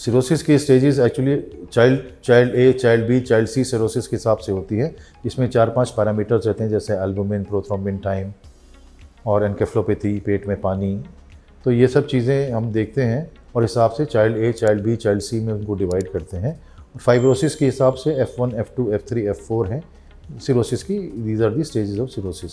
Cirrhosis की stages actually child child A child B child C cirrhosis के हिसाब से होती है इसमें चार पाँच पैरामीटर्स रहते हैं, जैसे एल्बुमिन प्रोथ्रोम्बिन टाइम और एनकेफ्लोपैथी पेट में पानी। तो ये सब चीज़ें हम देखते हैं और हिसाब से child A child B child C में उनको डिवाइड करते हैं। फाइब्रोसिस के हिसाब से F one F two F three F four हैं। सिरोसिस की these are the stages of cirrhosis